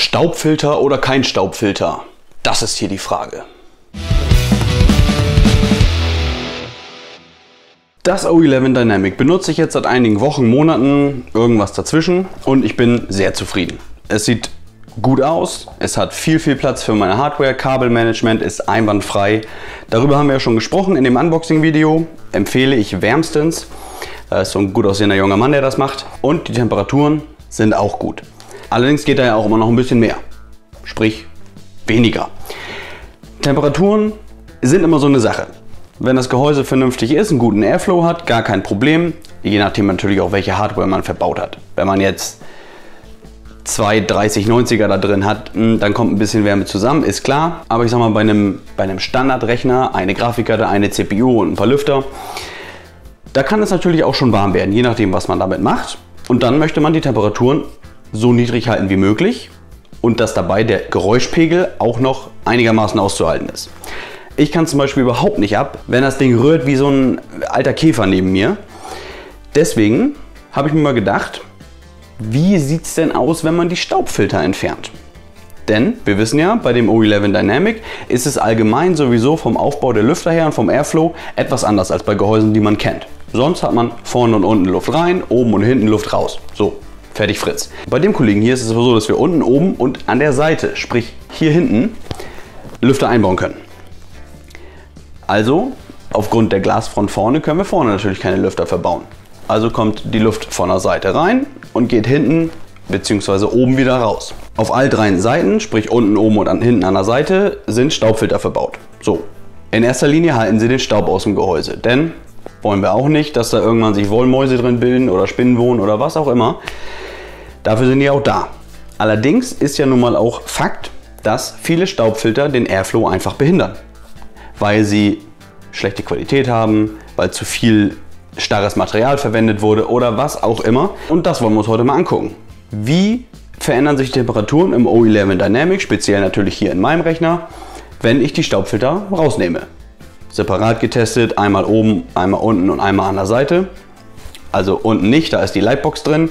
Staubfilter oder kein Staubfilter? Das ist hier die Frage. Das O11 Dynamic benutze ich jetzt seit einigen Wochen, Monaten, irgendwas dazwischen und ich bin sehr zufrieden. Es sieht gut aus, es hat viel, viel Platz für meine Hardware, Kabelmanagement ist einwandfrei. Darüber haben wir ja schon gesprochen in dem Unboxing-Video, empfehle ich wärmstens. Da ist so ein gut aussehender junger Mann, der das macht. Und die Temperaturen sind auch gut. Allerdings geht da ja auch immer noch ein bisschen mehr. Sprich, weniger. Temperaturen sind immer so eine Sache. Wenn das Gehäuse vernünftig ist, einen guten Airflow hat, gar kein Problem. Je nachdem natürlich auch, welche Hardware man verbaut hat. Wenn man jetzt zwei 3090er da drin hat, hm, dann kommt ein bisschen Wärme zusammen, ist klar. Aber ich sag mal, bei einem, bei einem Standardrechner, eine Grafikkarte, eine CPU und ein paar Lüfter, da kann es natürlich auch schon warm werden, je nachdem, was man damit macht. Und dann möchte man die Temperaturen so niedrig halten wie möglich und dass dabei der Geräuschpegel auch noch einigermaßen auszuhalten ist. Ich kann zum Beispiel überhaupt nicht ab, wenn das Ding rührt wie so ein alter Käfer neben mir. Deswegen habe ich mir mal gedacht, wie sieht es denn aus, wenn man die Staubfilter entfernt? Denn wir wissen ja, bei dem O11 Dynamic ist es allgemein sowieso vom Aufbau der Lüfter her und vom Airflow etwas anders als bei Gehäusen, die man kennt. Sonst hat man vorne und unten Luft rein, oben und hinten Luft raus. So, fertig Fritz. Bei dem Kollegen hier ist es so, dass wir unten, oben und an der Seite, sprich hier hinten, Lüfter einbauen können. Also, aufgrund der Glasfront vorne können wir vorne natürlich keine Lüfter verbauen. Also kommt die Luft von der Seite rein und geht hinten bzw. oben wieder raus. Auf all drei Seiten, sprich unten, oben und hinten an der Seite, sind Staubfilter verbaut. So, in erster Linie halten sie den Staub aus dem Gehäuse, denn wollen wir auch nicht, dass da irgendwann sich Wollmäuse drin bilden oder Spinnen wohnen oder was auch immer. Dafür sind die auch da. Allerdings ist ja nun mal auch Fakt, dass viele Staubfilter den Airflow einfach behindern weil sie schlechte Qualität haben, weil zu viel starres Material verwendet wurde oder was auch immer. Und das wollen wir uns heute mal angucken. Wie verändern sich die Temperaturen im O11 Dynamic, speziell natürlich hier in meinem Rechner, wenn ich die Staubfilter rausnehme. Separat getestet, einmal oben, einmal unten und einmal an der Seite. Also unten nicht, da ist die Lightbox drin.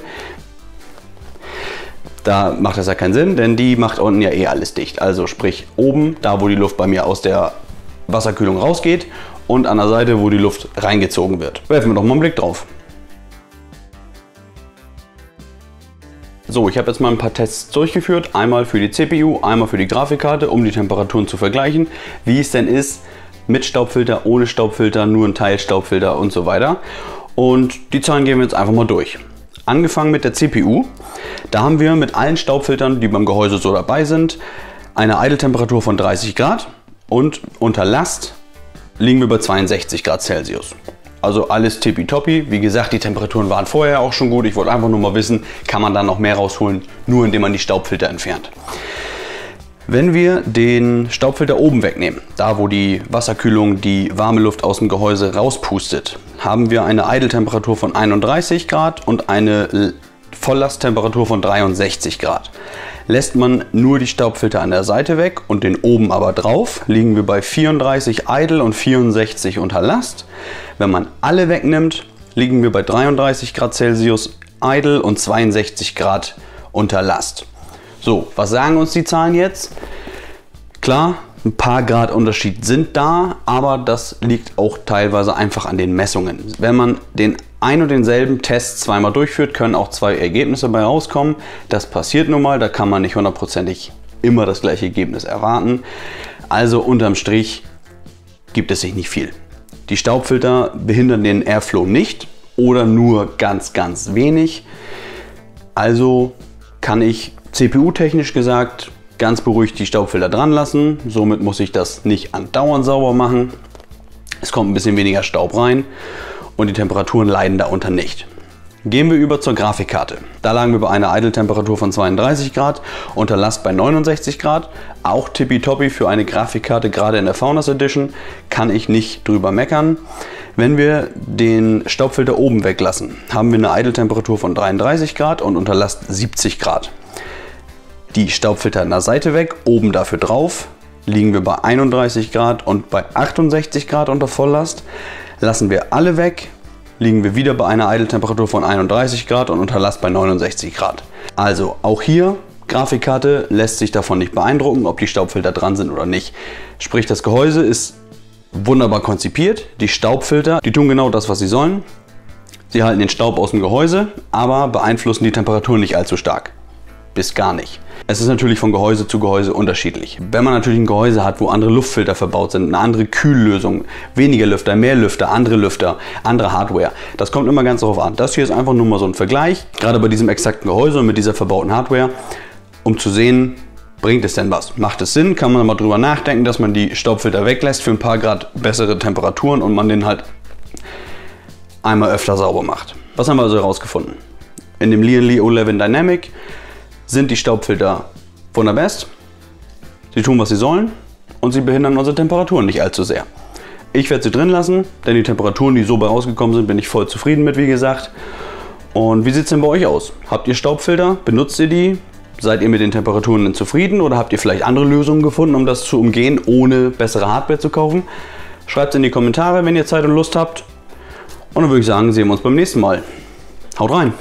Da macht das ja keinen Sinn, denn die macht unten ja eh alles dicht. Also sprich oben, da wo die Luft bei mir aus der Wasserkühlung rausgeht und an der Seite, wo die Luft reingezogen wird. Werfen wir doch mal einen Blick drauf. So, ich habe jetzt mal ein paar Tests durchgeführt. Einmal für die CPU, einmal für die Grafikkarte, um die Temperaturen zu vergleichen. Wie es denn ist mit Staubfilter, ohne Staubfilter, nur ein Teil Staubfilter und so weiter. Und die Zahlen gehen wir jetzt einfach mal durch. Angefangen mit der CPU. Da haben wir mit allen Staubfiltern, die beim Gehäuse so dabei sind, eine Idle-Temperatur von 30 Grad. Und unter Last liegen wir bei 62 Grad Celsius. Also alles tippitoppi. Wie gesagt, die Temperaturen waren vorher auch schon gut. Ich wollte einfach nur mal wissen, kann man da noch mehr rausholen, nur indem man die Staubfilter entfernt. Wenn wir den Staubfilter oben wegnehmen, da wo die Wasserkühlung die warme Luft aus dem Gehäuse rauspustet, haben wir eine Idle-Temperatur von 31 Grad und eine Volllasttemperatur von 63 Grad. Lässt man nur die Staubfilter an der Seite weg und den oben aber drauf, liegen wir bei 34 Idle und 64 unter Last. Wenn man alle wegnimmt, liegen wir bei 33 Grad Celsius Idle und 62 Grad unter Last. So, was sagen uns die Zahlen jetzt? Klar, ein paar Grad Unterschied sind da, aber das liegt auch teilweise einfach an den Messungen. Wenn man den ein und denselben Test zweimal durchführt, können auch zwei Ergebnisse bei rauskommen. Das passiert nun mal, da kann man nicht hundertprozentig immer das gleiche Ergebnis erwarten. Also unterm Strich gibt es sich nicht viel. Die Staubfilter behindern den Airflow nicht oder nur ganz, ganz wenig. Also kann ich CPU-technisch gesagt ganz beruhigt die Staubfilter dran lassen. Somit muss ich das nicht andauernd sauber machen. Es kommt ein bisschen weniger Staub rein und die Temperaturen leiden darunter nicht. Gehen wir über zur Grafikkarte. Da lagen wir bei einer Idle-Temperatur von 32 Grad, unter Last bei 69 Grad. Auch tippitoppi für eine Grafikkarte, gerade in der Faunus Edition, kann ich nicht drüber meckern. Wenn wir den Staubfilter oben weglassen, haben wir eine Idle-Temperatur von 33 Grad und unter Last 70 Grad. Die Staubfilter an der Seite weg, oben dafür drauf, liegen wir bei 31 Grad und bei 68 Grad unter Volllast. Lassen wir alle weg, liegen wir wieder bei einer Idle-Temperatur von 31 Grad und unter Last bei 69 Grad. Also auch hier Grafikkarte lässt sich davon nicht beeindrucken, ob die Staubfilter dran sind oder nicht. Sprich, das Gehäuse ist wunderbar konzipiert. Die Staubfilter, die tun genau das, was sie sollen. Sie halten den Staub aus dem Gehäuse, aber beeinflussen die Temperatur nicht allzu stark. Bis gar nicht. Es ist natürlich von Gehäuse zu Gehäuse unterschiedlich. Wenn man natürlich ein Gehäuse hat, wo andere Luftfilter verbaut sind, eine andere Kühllösung, weniger Lüfter, mehr Lüfter, andere Lüfter, andere Hardware, das kommt immer ganz darauf an. Das hier ist einfach nur mal so ein Vergleich, gerade bei diesem exakten Gehäuse und mit dieser verbauten Hardware, um zu sehen, bringt es denn was? Macht es Sinn? Kann man mal drüber nachdenken, dass man die Staubfilter weglässt für ein paar Grad bessere Temperaturen und man den halt einmal öfter sauber macht. Was haben wir also herausgefunden? In dem Lian O11 Dynamic sind die Staubfilter wunderbest. Sie tun, was sie sollen und sie behindern unsere Temperaturen nicht allzu sehr. Ich werde sie drin lassen, denn die Temperaturen, die so bei rausgekommen sind, bin ich voll zufrieden mit, wie gesagt. Und wie sieht es denn bei euch aus? Habt ihr Staubfilter? Benutzt ihr die? Seid ihr mit den Temperaturen zufrieden oder habt ihr vielleicht andere Lösungen gefunden, um das zu umgehen, ohne bessere Hardware zu kaufen? Schreibt es in die Kommentare, wenn ihr Zeit und Lust habt. Und dann würde ich sagen, sehen wir uns beim nächsten Mal. Haut rein!